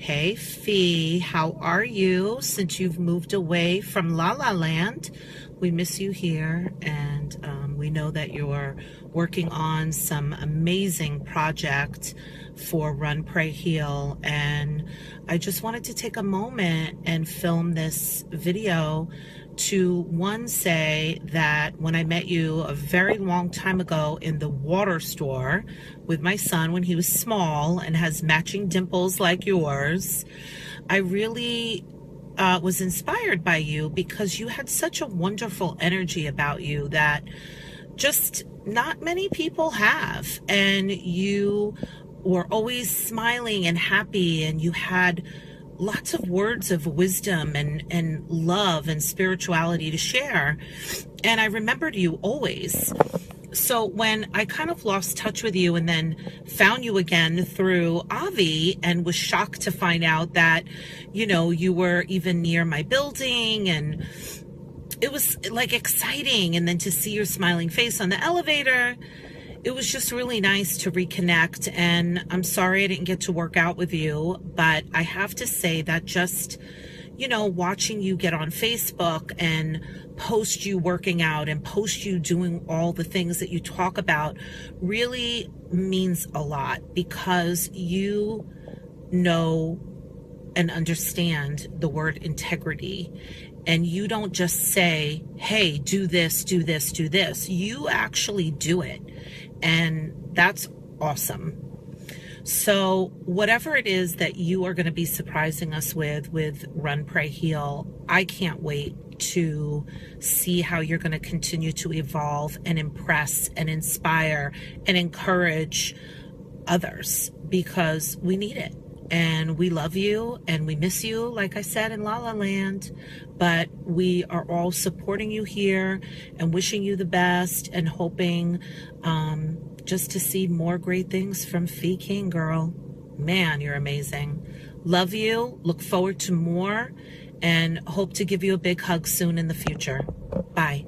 Hey, Fee, how are you since you've moved away from La La Land? We miss you here, and um, we know that you're working on some amazing project for Run, Pray, Heal. And I just wanted to take a moment and film this video to one say that when I met you a very long time ago in the water store with my son when he was small and has matching dimples like yours, I really uh, was inspired by you because you had such a wonderful energy about you that just not many people have. And you were always smiling and happy, and you had lots of words of wisdom and, and love and spirituality to share. And I remembered you always. So when I kind of lost touch with you and then found you again through Avi and was shocked to find out that, you know, you were even near my building and it was like exciting. And then to see your smiling face on the elevator it was just really nice to reconnect. And I'm sorry I didn't get to work out with you, but I have to say that just, you know, watching you get on Facebook and post you working out and post you doing all the things that you talk about really means a lot because you know and understand the word integrity. And you don't just say, hey, do this, do this, do this. You actually do it. And that's awesome. So, whatever it is that you are going to be surprising us with, with Run, Pray, Heal, I can't wait to see how you're going to continue to evolve and impress and inspire and encourage others because we need it and we love you and we miss you, like I said in La La Land. But we are all supporting you here and wishing you the best and hoping um, just to see more great things from Fee King, girl. Man, you're amazing. Love you. Look forward to more and hope to give you a big hug soon in the future. Bye.